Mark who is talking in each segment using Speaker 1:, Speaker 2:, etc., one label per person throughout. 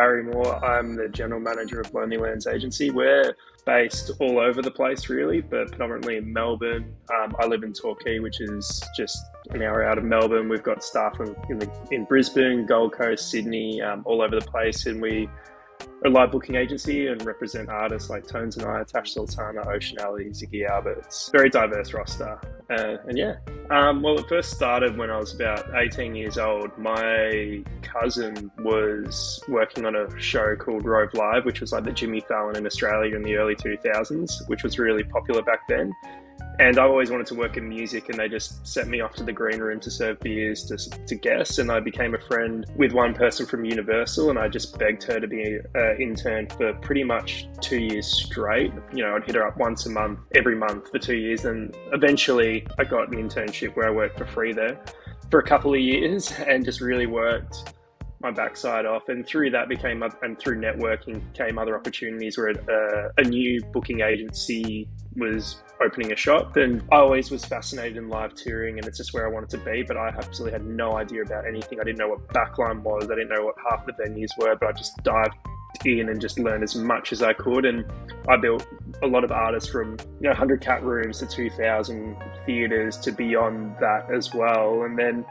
Speaker 1: Harry Moore. I'm the general manager of Lonely Lands Agency. We're based all over the place, really, but predominantly in Melbourne. Um, I live in Torquay, which is just an hour out of Melbourne. We've got staff in, in, the, in Brisbane, Gold Coast, Sydney, um, all over the place, and we a live booking agency and represent artists like Tones and I, Tash Sultana, Ocean Alley, Ziggy Alberts. Very diverse roster. Uh, and yeah, um, well, it first started when I was about 18 years old. My cousin was working on a show called Rove Live, which was like the Jimmy Fallon in Australia in the early 2000s, which was really popular back then. And I always wanted to work in music, and they just sent me off to the green room to serve beers to, to guests. And I became a friend with one person from Universal, and I just begged her to be an intern for pretty much two years straight. You know, I'd hit her up once a month, every month for two years. And eventually, I got an internship where I worked for free there for a couple of years and just really worked my backside off. And through that became, and through networking came other opportunities where a, uh, a new booking agency was opening a shop. And I always was fascinated in live touring and it's just where I wanted to be, but I absolutely had no idea about anything. I didn't know what backline was. I didn't know what half the venues were, but I just dived in and just learned as much as I could. And I built a lot of artists from you know 100 cap rooms to 2,000 theaters to beyond that as well. And then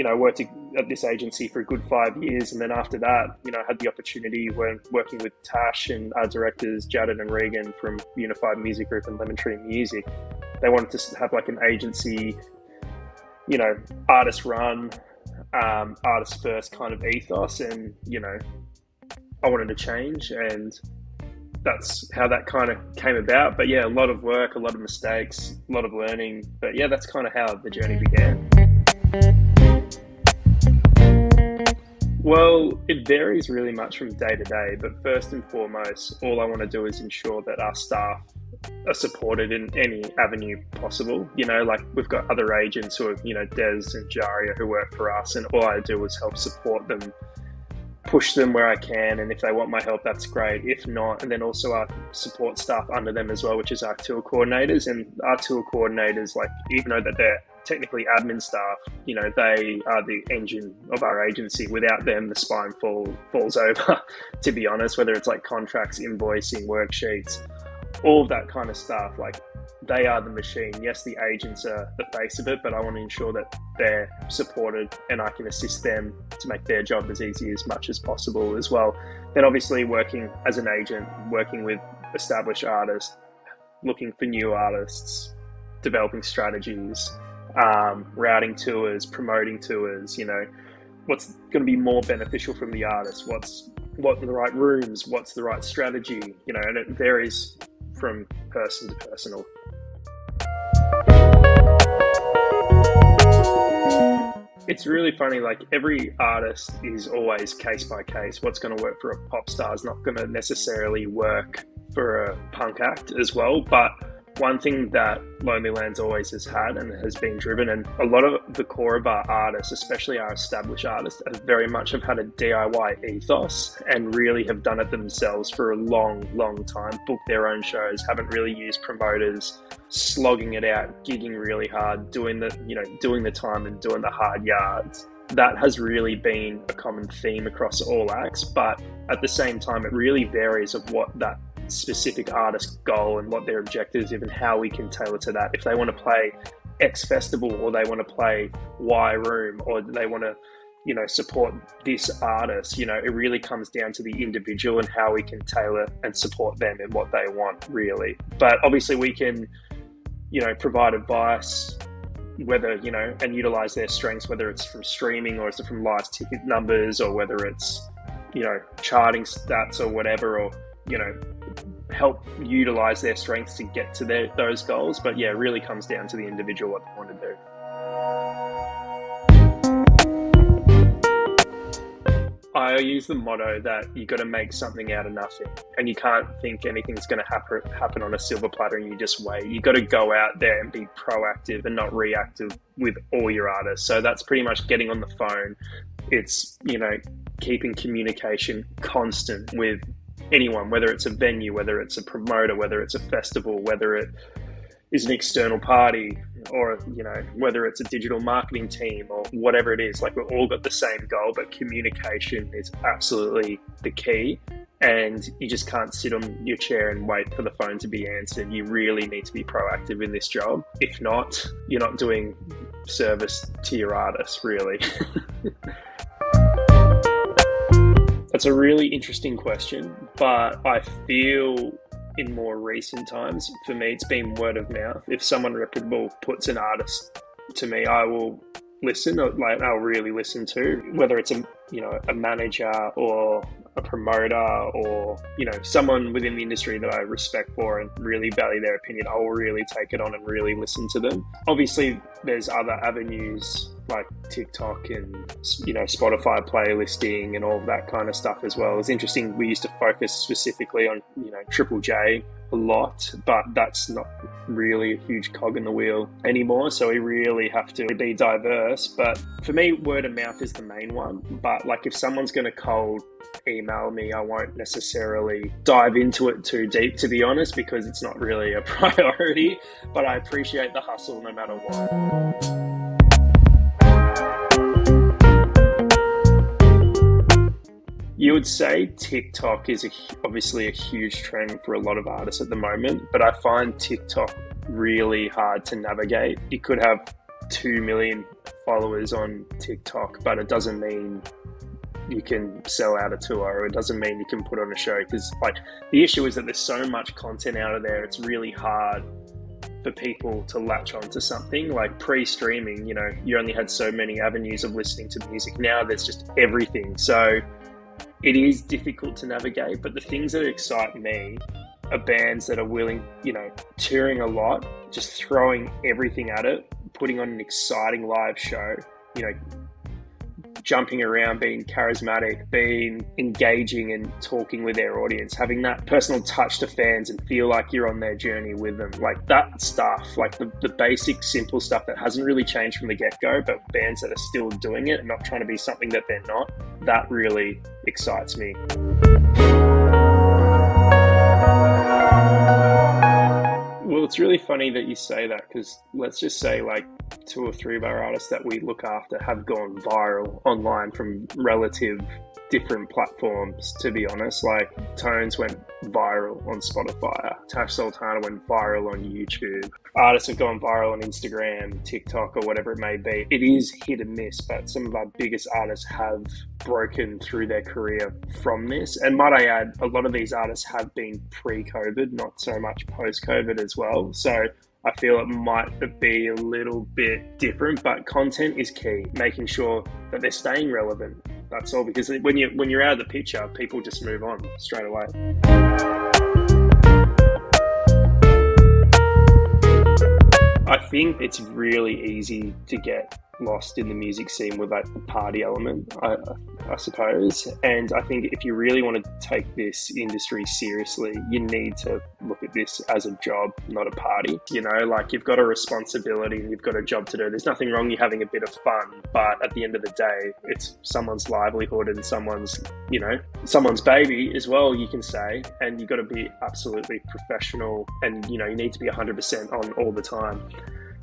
Speaker 1: you know, worked at this agency for a good five years. And then after that, you know, had the opportunity when working with Tash and our directors, Jaddan and Regan from Unified Music Group and Lemon Tree Music. They wanted to have like an agency, you know, artist run, um, artist first kind of ethos. And, you know, I wanted to change. And that's how that kind of came about. But yeah, a lot of work, a lot of mistakes, a lot of learning. But yeah, that's kind of how the journey began. Well, it varies really much from day to day, but first and foremost, all I want to do is ensure that our staff are supported in any avenue possible. You know, like we've got other agents who are, you know, Des and Jaria who work for us, and all I do is help support them, push them where I can, and if they want my help, that's great. If not, and then also our support staff under them as well, which is our tour coordinators, and our tour coordinators, like even though that they're technically admin staff, you know, they are the engine of our agency. Without them, the spine fall, falls over, to be honest, whether it's like contracts, invoicing, worksheets, all that kind of stuff. Like they are the machine. Yes, the agents are the face of it, but I want to ensure that they're supported and I can assist them to make their job as easy as much as possible as well. Then obviously working as an agent, working with established artists, looking for new artists, developing strategies, um, routing tours, promoting tours, you know, what's going to be more beneficial from the artist, what's what the right rooms, what's the right strategy, you know, and it varies from person to person. It's really funny, like every artist is always case by case. What's going to work for a pop star is not going to necessarily work for a punk act as well, but one thing that Lonely Lands always has had and has been driven, and a lot of the core of our artists, especially our established artists, have very much have had a DIY ethos and really have done it themselves for a long, long time. Booked their own shows, haven't really used promoters, slogging it out, gigging really hard, doing the you know doing the time and doing the hard yards that has really been a common theme across all acts but at the same time it really varies of what that specific artist goal and what their objectives is and how we can tailor to that. If they want to play X festival or they want to play Y room or they want to you know support this artist you know it really comes down to the individual and how we can tailor and support them and what they want really but obviously we can you know provide advice whether you know and utilize their strengths whether it's from streaming or it's from live ticket numbers or whether it's you know charting stats or whatever or you know help utilize their strengths to get to their, those goals. But yeah, it really comes down to the individual what they want to do. I use the motto that you've got to make something out of nothing, and you can't think anything's going to happen happen on a silver platter, and you just wait. You've got to go out there and be proactive and not reactive with all your artists. So that's pretty much getting on the phone. It's you know keeping communication constant with anyone, whether it's a venue, whether it's a promoter, whether it's a festival, whether it is an external party or you know whether it's a digital marketing team or whatever it is like we've all got the same goal but communication is absolutely the key. And you just can't sit on your chair and wait for the phone to be answered. You really need to be proactive in this job. If not you're not doing service to your artists really that's a really interesting question but i feel in more recent times. For me, it's been word of mouth. If someone reputable puts an artist to me, I will listen. Uh, like I'll really listen to whether it's a you know a manager or a promoter or you know someone within the industry that I respect for and really value their opinion. I will really take it on and really listen to them. Obviously, there's other avenues like TikTok and you know Spotify playlisting and all of that kind of stuff as well. It's interesting. We used to focus specifically on you know Triple J a lot, but that's not really a huge cog in the wheel anymore. So we really have to be diverse. But for me, word of mouth is the main one. But like if someone's going to cold email me, I won't necessarily dive into it too deep, to be honest, because it's not really a priority. But I appreciate the hustle no matter what. You would say TikTok is a, obviously a huge trend for a lot of artists at the moment, but I find TikTok really hard to navigate. You could have 2 million followers on TikTok, but it doesn't mean you can sell out a tour or it doesn't mean you can put on a show because like the issue is that there's so much content out of there it's really hard for people to latch onto something. Like pre-streaming you know you only had so many avenues of listening to music. Now there's just everything. So it is difficult to navigate, but the things that excite me are bands that are willing, you know, touring a lot, just throwing everything at it, putting on an exciting live show, you know, jumping around, being charismatic, being engaging and talking with their audience, having that personal touch to fans and feel like you're on their journey with them. Like that stuff, like the, the basic, simple stuff that hasn't really changed from the get go, but bands that are still doing it and not trying to be something that they're not, that really excites me. Well, it's really funny that you say that because let's just say, like, two or three of our artists that we look after have gone viral online from relative different platforms, to be honest. Like Tones went viral on Spotify, Tash Sultana went viral on YouTube. Artists have gone viral on Instagram, TikTok, or whatever it may be. It is hit and miss, but some of our biggest artists have broken through their career from this. And might I add, a lot of these artists have been pre COVID, not so much post COVID as well. So I feel it might be a little bit different, but content is key. Making sure that they're staying relevant. That's all. Because when you when you're out of the picture, people just move on straight away. I think it's really easy to get lost in the music scene with like the party element, I, I, suppose. And I think if you really want to take this industry seriously, you need to look at this as a job, not a party. You know, like you've got a responsibility and you've got a job to do. There's nothing wrong you having a bit of fun, but at the end of the day, it's someone's livelihood and someone's, you know, someone's baby as well, you can say. And you've got to be absolutely professional and, you know, you need to be 100% on all the time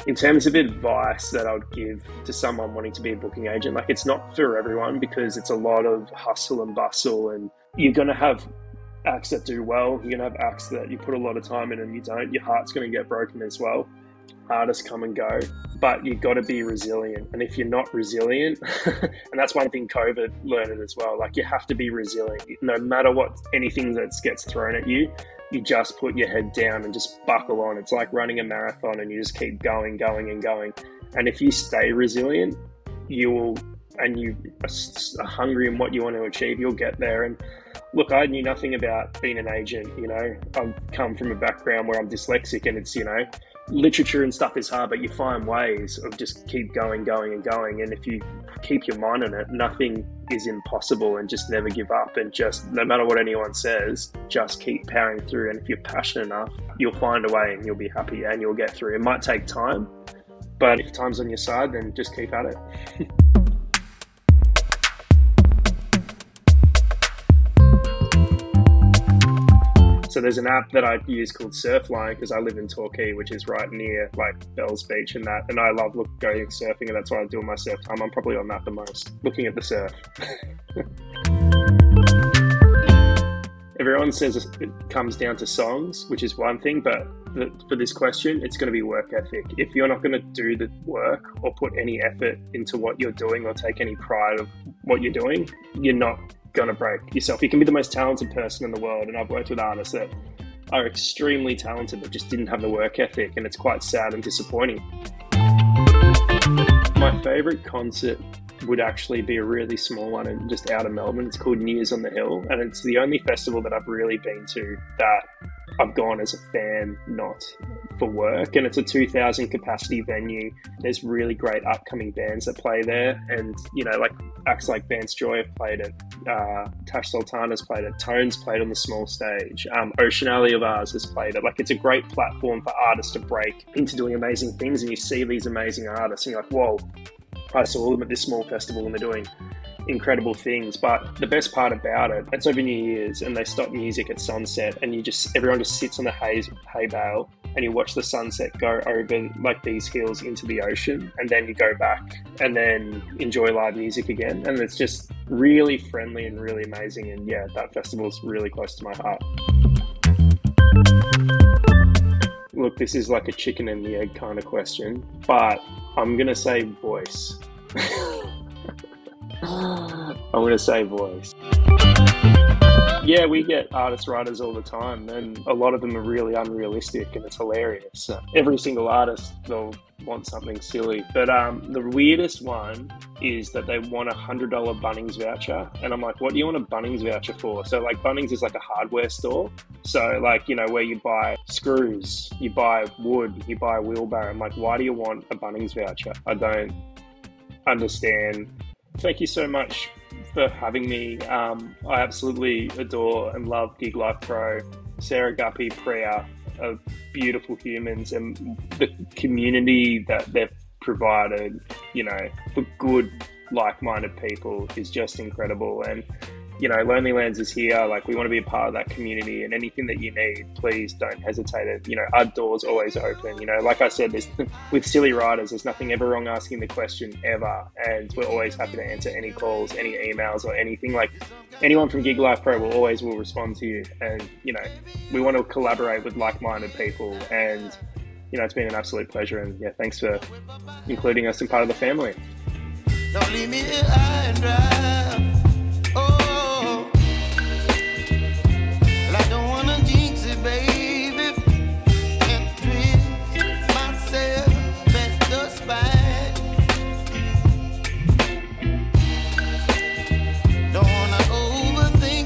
Speaker 1: in terms of advice that I would give to someone wanting to be a booking agent, like it's not for everyone because it's a lot of hustle and bustle, and you're going to have acts that do well, you're going to have acts that you put a lot of time in and you don't. Your heart's going to get broken as well. Artists come and go, but you've got to be resilient. And if you're not resilient, and that's one thing COVID learned as well, like you have to be resilient no matter what anything that gets thrown at you you just put your head down and just buckle on. It's like running a marathon and you just keep going, going, and going. And if you stay resilient, you will, and you are hungry in what you want to achieve, you'll get there. And look, I knew nothing about being an agent. You know, I've come from a background where I'm dyslexic and it's, you know, literature and stuff is hard, but you find ways of just keep going, going, and going. And if you keep your mind on it, nothing is impossible and just never give up. And just no matter what anyone says, just keep powering through. And if you're passionate enough, you'll find a way and you'll be happy and you'll get through. It might take time, but if time's on your side, then just keep at it. So there's an app that I use called Surfline because I live in Torquay, which is right near like Bells Beach and that. And I love look, going surfing, and that's why I do my surf time. I'm probably on that the most, looking at the surf. Everyone says it comes down to songs, which is one thing, but for this question, it's going to be work ethic. If you're not going to do the work or put any effort into what you're doing or take any pride of what you're doing, you're not going to break yourself. You can be the most talented person in the world, and I've worked with artists that are extremely talented but just didn't have the work ethic, and it's quite sad and disappointing. My favorite concert would actually be a really small one and just out of Melbourne. It's called NYE on the Hill, and it's the only festival that I've really been to that I've gone as a fan, not for work. And it's a 2,000 capacity venue. There's really great upcoming bands that play there, and you know, like acts like Vance Joy have played it, uh, Tash Sultana has played it, Tones played on the small stage, um, Ocean Alley of ours has played it. Like it's a great platform for artists to break into doing amazing things, and you see these amazing artists, and you're like, whoa I saw them at this small festival and they're doing incredible things. But the best part about it, it's over New Year's and they stop music at sunset and you just everyone just sits on the hay, hay bale and you watch the sunset go over like these hills into the ocean and then you go back and then enjoy live music again. And it's just really friendly and really amazing. And yeah, that festival is really close to my heart. Look, this is like a chicken and the egg kind of question, but I'm gonna say voice. I'm gonna say voice. Yeah, we get artist riders all the time, and a lot of them are really unrealistic, and it's hilarious. Every single artist, they'll want something silly. But um, the weirdest one is that they want a hundred dollar Bunnings voucher, and I'm like, what do you want a Bunnings voucher for? So like Bunnings is like a hardware store, so like you know where you buy screws, you buy wood, you buy a wheelbarrow. I'm like, why do you want a Bunnings voucher? I don't understand. Thank you so much for having me. Um, I absolutely adore and love Gig Life Pro, Sarah Guppy, Priya, are beautiful humans, and the community that they've provided, you know, for good, like-minded people is just incredible. And you know, Lonely Lands is here. Like, we want to be a part of that community, and anything that you need, please don't hesitate. You know, our doors always open. You know, like I said, there's, with silly riders, there's nothing ever wrong asking the question ever, and we're always happy to answer any calls, any emails, or anything. Like, anyone from Gig Life Pro will always will respond to you, and you know, we want to collaborate with like-minded people, and you know, it's been an absolute pleasure, and yeah, thanks for including us in part of the family.